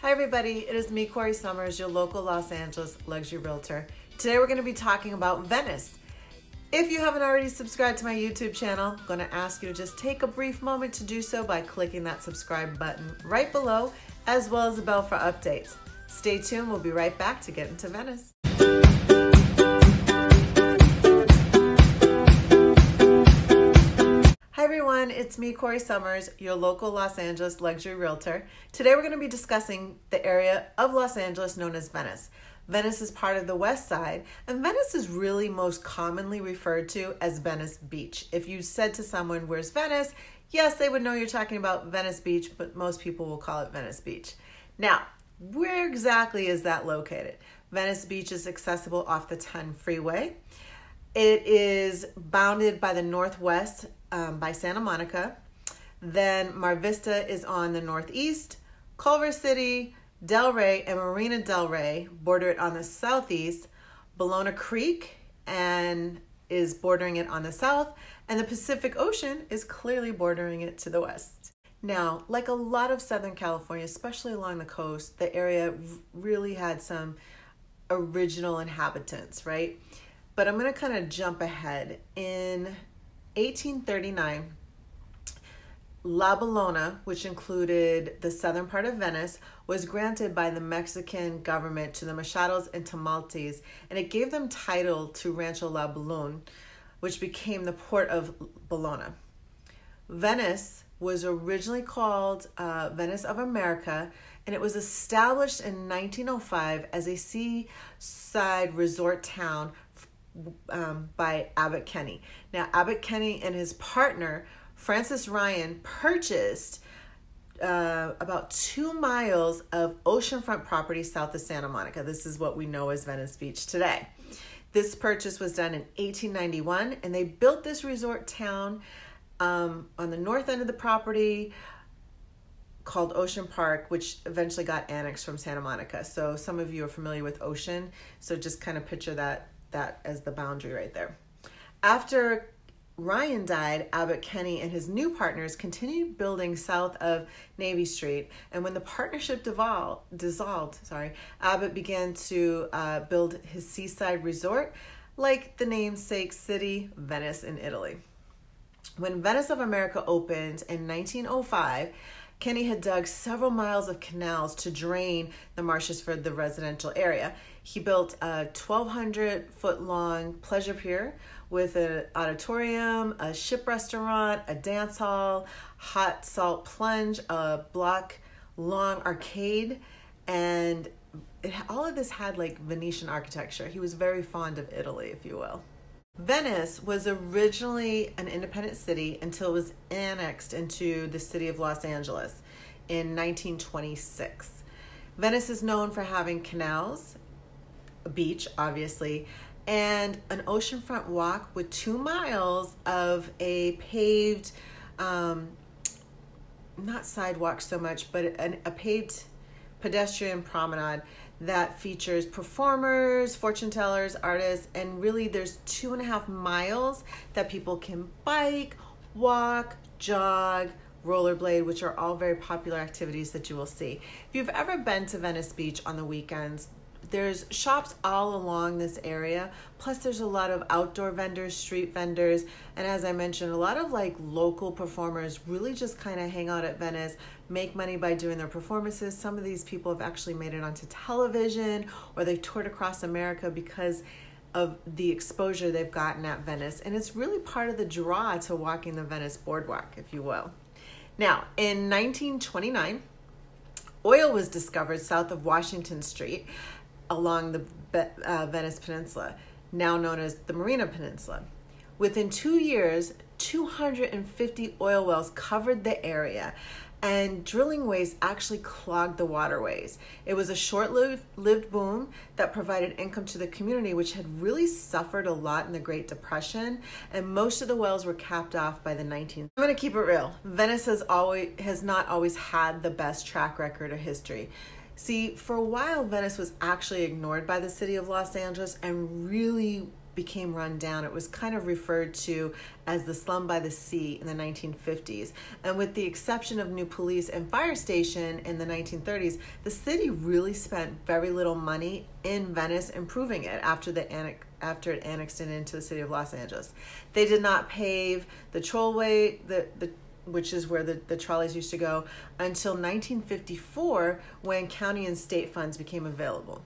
Hi, everybody. It is me, Corrie Sommers, your local Los Angeles luxury realtor. Today, we're going to be talking about Venice. If you haven't already subscribed to my YouTube channel, I'm going to ask you to just take a brief moment to do so by clicking that subscribe button right below, as well as the bell for updates. Stay tuned. We'll be right back to get into Venice. It's me, Corrie Sommers, your local Los Angeles luxury realtor. Today we're going to be discussing the area of Los Angeles known as Venice. Venice is part of the West Side, and Venice is really most commonly referred to as Venice Beach. If you said to someone, Where's Venice? Yes, they would know you're talking about Venice Beach, but most people will call it Venice Beach. Now, where exactly is that located? Venice Beach is accessible off the 10 freeway. It is bounded by the northwest um, by Santa Monica. Then Mar Vista is on the northeast. Culver City, Del Rey, and Marina Del Rey border it on the southeast. Ballona Creek and is bordering it on the south, and the Pacific Ocean is clearly bordering it to the west. Now, like a lot of Southern California, especially along the coast, the area really had some original inhabitants, right? But I'm going to kind of jump ahead. In 1839, La Ballona, which included the southern part of Venice, was granted by the Mexican government to the Machados and Talamantes, and it gave them title to Rancho La Ballona, which became the port of Bologna. Venice was originally called uh, Venice of America, and it was established in 1905 as a seaside resort town um, by Abbot Kinney. Now, Abbot Kinney and his partner, Francis Ryan, purchased uh, about two miles of oceanfront property south of Santa Monica. This is what we know as Venice Beach today. This purchase was done in 1891, and they built this resort town um, on the north end of the property called Ocean Park, which eventually got annexed from Santa Monica. So some of you are familiar with Ocean, so just kind of picture that that as the boundary right there. After Ryan died, Abbot Kinney and his new partners continued building south of Navy Street. And when the partnership dissolved, sorry, Abbot began to uh, build his seaside resort, like the namesake city, Venice in Italy. When Venice of America opened in 1905, Kinney had dug several miles of canals to drain the marshes for the residential area. He built a 1,200 foot long pleasure pier with an auditorium, a ship restaurant, a dance hall, hot salt plunge, a block long arcade, and it, all of this had like Venetian architecture. He was very fond of Italy, if you will. Venice was originally an independent city until it was annexed into the city of Los Angeles in 1926. Venice is known for having canals, a beach, obviously, and an oceanfront walk with two miles of a paved, um, not sidewalk so much, but an, a paved pedestrian promenade that features performers, fortune tellers, artists, and really there's two and a half miles that people can bike, walk, jog, rollerblade, which are all very popular activities that you will see. If you've ever been to Venice Beach on the weekends, there's shops all along this area plus there's a lot of outdoor vendors street vendors and as i mentioned a lot of like local performers really just kind of hang out at venice make money by doing their performances. Some of these people have actually made it onto television or they've toured across america because of the exposure they've gotten at venice and it's really part of the draw to walking the venice boardwalk if you will. Now in 1929 oil was discovered south of washington street along the uh, Venice Peninsula, now known as the Marina Peninsula. Within two years, 250 oil wells covered the area, and drilling waste actually clogged the waterways. It was a short lived boom that provided income to the community, which had really suffered a lot in the Great Depression, and most of the wells were capped off by the 19th. I'm gonna keep it real. Venice has always has not always had the best track record of history. See, for a while, Venice was actually ignored by the city of Los Angeles and really became run down. It was kind of referred to as the slum by the sea in the 1950s. And with the exception of new police and fire station in the 1930s, the city really spent very little money in Venice improving it after the after it annexed it into the city of Los Angeles. They did not pave the trolley, the, the which is where the, the trolleys used to go, until 1954 when county and state funds became available.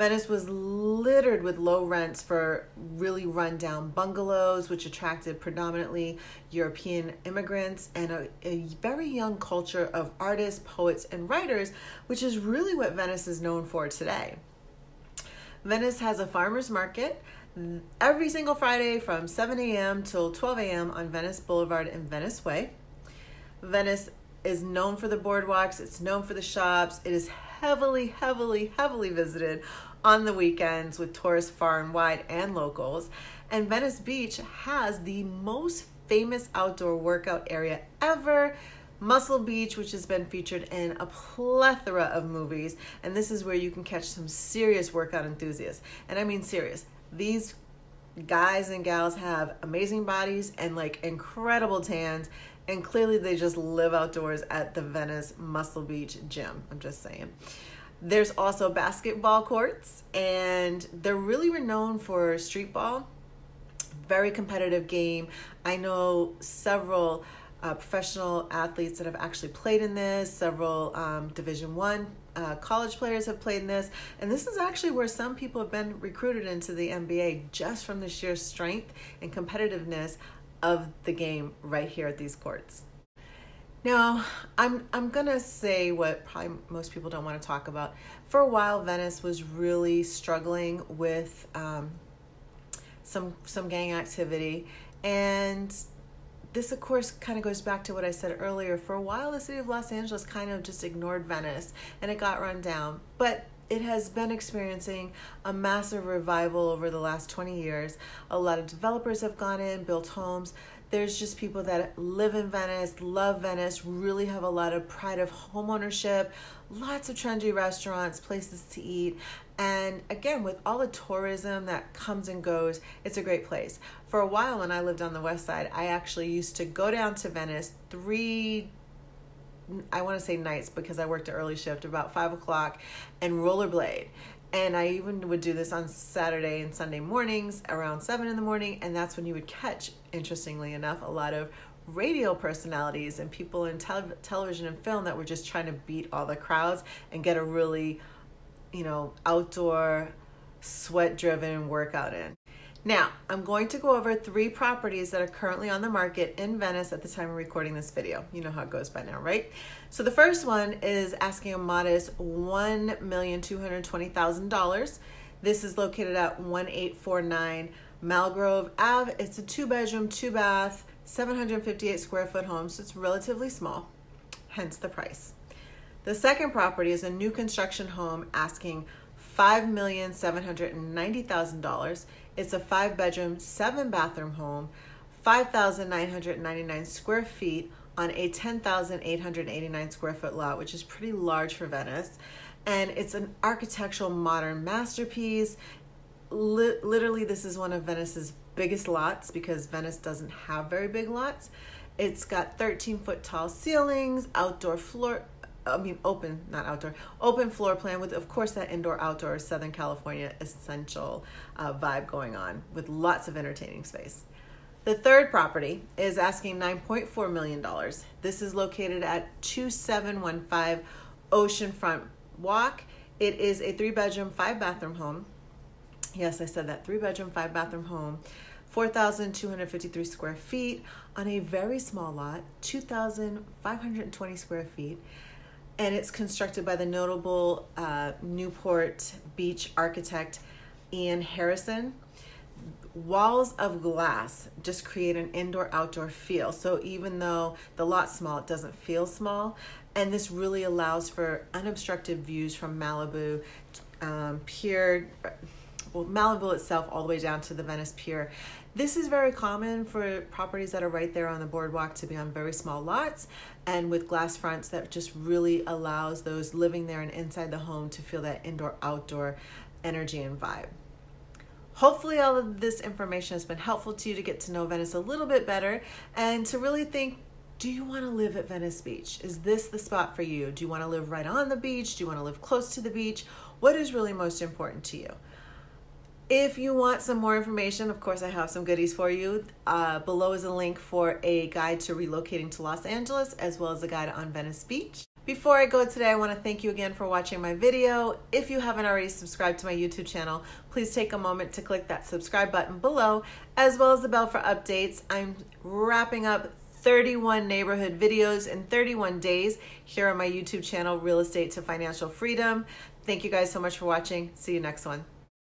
Venice was littered with low rents for really rundown bungalows, which attracted predominantly European immigrants and a, a, very young culture of artists, poets, and writers, which is really what Venice is known for today. Venice has a farmer's market every single Friday from 7 a.m. till 12 a.m. on Venice Boulevard and Venice Way. Venice is known for the boardwalks, it's known for the shops, it is heavily, heavily, heavily visited on the weekends with tourists far and wide and locals. And Venice Beach has the most famous outdoor workout area ever. Muscle Beach, which has been featured in a plethora of movies, and this is where you can catch some serious workout enthusiasts. And I mean serious. These guys and gals have amazing bodies and like incredible tans, and clearly they just live outdoors at the Venice Muscle Beach gym. I'm just saying. There's also basketball courts, and they're really renowned for street ball. Very competitive game. I know several uh, professional athletes that have actually played in this. Several um, Division One uh, college players have played in this, and this is actually where some people have been recruited into the NBA just from the sheer strength and competitiveness of the game right here at these courts. Now, I'm I'm gonna say what probably most people don't want to talk about. For a while, Venice was really struggling with um, some some gang activity, and this, of course, kind of goes back to what I said earlier. For a while, the city of Los Angeles kind of just ignored Venice, and it got run down. But it has been experiencing a massive revival over the last 20 years. A lot of developers have gone in, built homes. There's just people that live in Venice, love Venice, really have a lot of pride of homeownership, lots of trendy restaurants, places to eat. And again, with all the tourism that comes and goes, it's a great place. For a while, when I lived on the west side, I actually used to go down to Venice three I want to say nights because I worked an early shift about five o'clock and rollerblade. And I even would do this on Saturday and Sunday mornings around seven in the morning. And that's when you would catch, interestingly enough, a lot of radio personalities and people in te- television and film that were just trying to beat all the crowds and get a really, you know, outdoor, sweat driven workout in. Now, I'm going to go over three properties that are currently on the market in Venice at the time of recording this video. You know how it goes by now, right? So the first one is asking a modest $1,220,000. This is located at 1849 Malgrove Ave. It's a two bedroom, two bath, 758 square foot home, so it's relatively small, hence the price. The second property is a new construction home asking $5,790,000. It's a five bedroom, seven bathroom home, 5,999 square feet on a 10,889 square foot lot, which is pretty large for Venice. And it's an architectural modern masterpiece. Li- literally, this is one of Venice's biggest lots because Venice doesn't have very big lots. It's got 13 foot tall ceilings, outdoor floor, I mean, open, not outdoor, open floor plan with, of course, that indoor outdoor Southern California essential uh, vibe going on with lots of entertaining space. The third property is asking $9.4 million. This is located at 2715 Oceanfront Walk. It is a three bedroom, five bathroom home. Yes, I said that three bedroom, five bathroom home. 4,253 square feet on a very small lot, 2,520 square feet and it's constructed by the notable uh, Newport Beach architect Ian Harrison. Walls of glass just create an indoor outdoor feel. So even though the lot's small, it doesn't feel small. And this really allows for unobstructed views from Malibu, um, Pier, well, Malibu itself, all the way down to the Venice Pier. This is very common for properties that are right there on the boardwalk to be on very small lots and with glass fronts that just really allows those living there and inside the home to feel that indoor outdoor energy and vibe. Hopefully, all of this information has been helpful to you to get to know Venice a little bit better and to really think do you want to live at Venice Beach? Is this the spot for you? Do you want to live right on the beach? Do you want to live close to the beach? What is really most important to you? If you want some more information, of course, I have some goodies for you. Uh, below is a link for a guide to relocating to Los Angeles, as well as a guide on Venice Beach. Before I go today, I want to thank you again for watching my video. If you haven't already subscribed to my YouTube channel, please take a moment to click that subscribe button below, as well as the bell for updates. I'm wrapping up 31 neighborhood videos in 31 days here on my YouTube channel, Real Estate to Financial Freedom. Thank you guys so much for watching. See you next one.